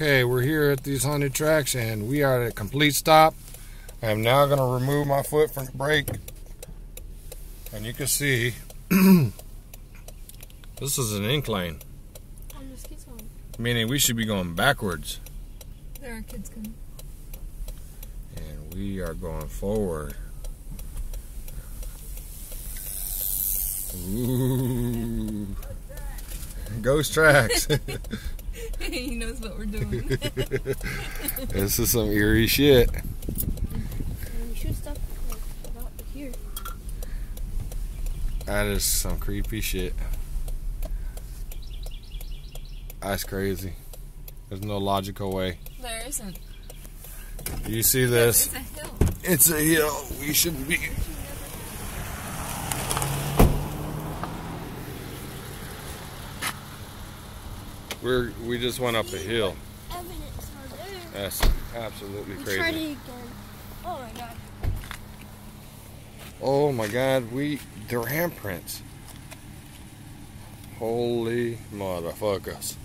Okay, we're here at these haunted tracks and we are at a complete stop. I am now going to remove my foot from the brake. And you can see this is an incline, meaning we should be going backwards. There are kids coming. And we are going forward. Ooh. Ghost tracks. he knows what we're doing. this is some eerie shit. We should stop like about here. That is some creepy shit. That's crazy. There's no logical way. there isn't. You see this? It's a hill. It's a hill. We shouldn't be. We're we just went up a hill. Evidence are there. That's absolutely crazy. Oh my god. Oh my god, we they're handprints. Holy motherfuckers.